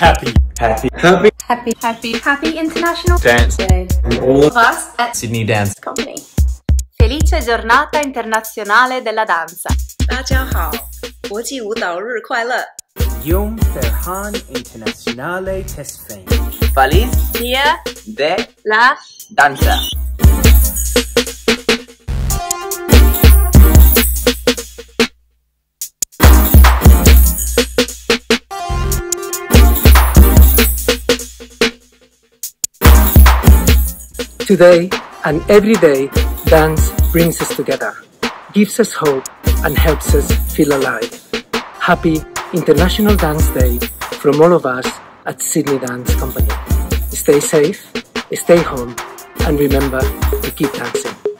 Happy, happy, Happy Happy, happy, happy International Dance Day. all of us at Sydney Dance Company. Felice giornata internazionale della danza. 大家好，国际舞蹈日快乐！ Yom Ferhan Internazionale Tesfein. Feliz Dia de la danza. Today and every day, dance brings us together, gives us hope, and helps us feel alive. Happy International Dance Day from all of us at Sydney Dance Company. Stay safe, stay home, and remember to keep dancing.